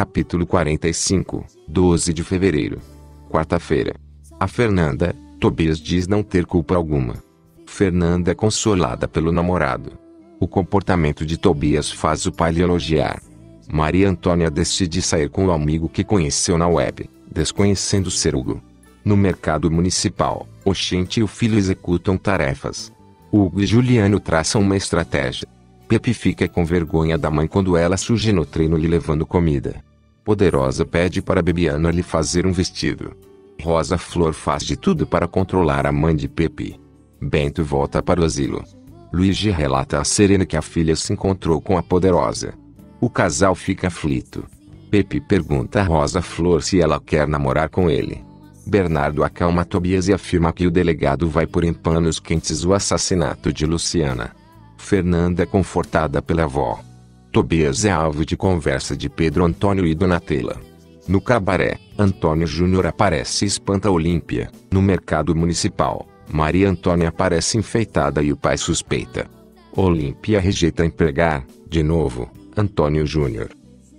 Capítulo 45, 12 de fevereiro. Quarta-feira. A Fernanda, Tobias diz não ter culpa alguma. Fernanda é consolada pelo namorado. O comportamento de Tobias faz o pai lhe elogiar. Maria Antônia decide sair com o amigo que conheceu na web, desconhecendo ser Hugo. No mercado municipal, Oxente e o filho executam tarefas. Hugo e Juliano traçam uma estratégia. Pepe fica com vergonha da mãe quando ela surge no treino lhe levando comida. Poderosa pede para Bebiana lhe fazer um vestido. Rosa Flor faz de tudo para controlar a mãe de Pepe. Bento volta para o asilo. Luigi relata a Serena que a filha se encontrou com a Poderosa. O casal fica aflito. Pepe pergunta a Rosa Flor se ela quer namorar com ele. Bernardo acalma Tobias e afirma que o delegado vai pôr em panos quentes o assassinato de Luciana. Fernanda é confortada pela avó. Tobias é alvo de conversa de Pedro Antônio e Donatella. No cabaré, Antônio Júnior aparece e espanta Olímpia. No mercado municipal, Maria Antônia aparece enfeitada e o pai suspeita. Olímpia rejeita empregar, de novo, Antônio Júnior.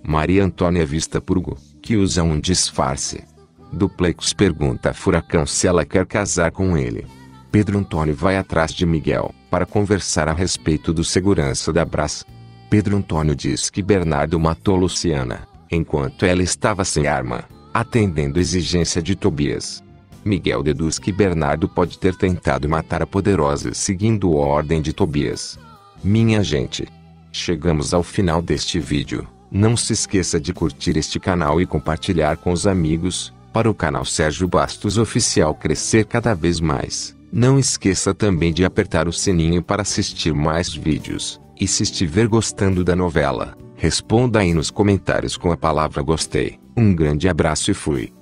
Maria Antônia é vista por Hugo, que usa um disfarce. Duplex pergunta a Furacão se ela quer casar com ele. Pedro Antônio vai atrás de Miguel, para conversar a respeito do segurança da Brás. Pedro Antônio diz que Bernardo matou Luciana, enquanto ela estava sem arma, atendendo exigência de Tobias. Miguel deduz que Bernardo pode ter tentado matar a poderosa seguindo a ordem de Tobias. Minha gente, chegamos ao final deste vídeo. Não se esqueça de curtir este canal e compartilhar com os amigos, para o canal Sérgio Bastos Oficial crescer cada vez mais. Não esqueça também de apertar o sininho para assistir mais vídeos. E se estiver gostando da novela, responda aí nos comentários com a palavra gostei. Um grande abraço e fui.